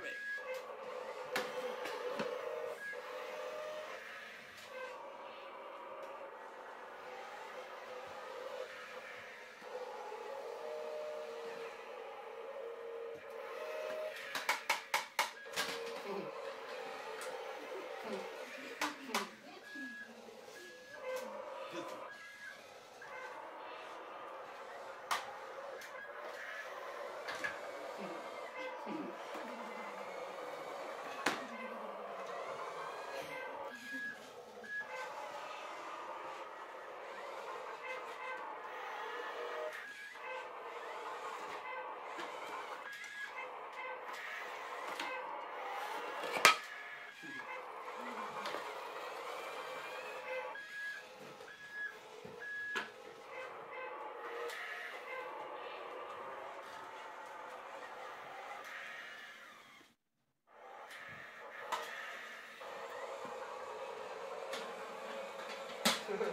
German. Ha ha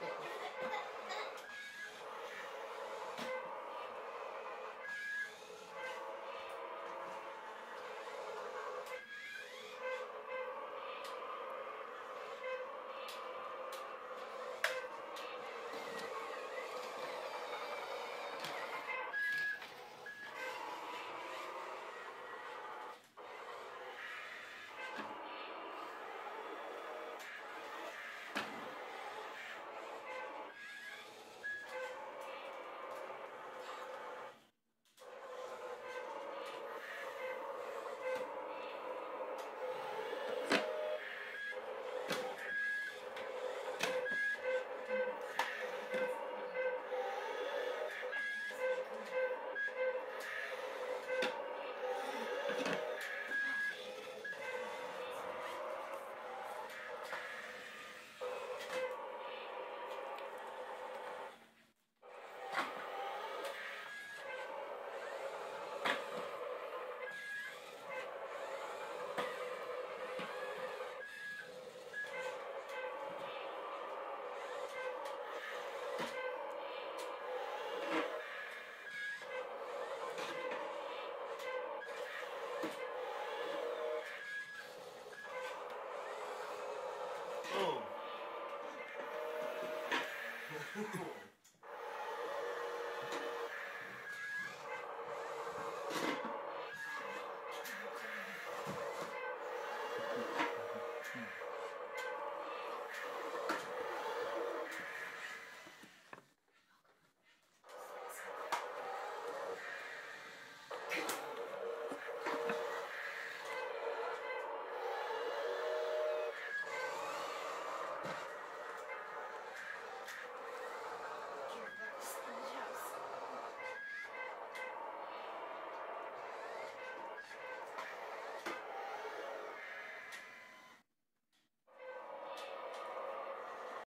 ha ha. Oh.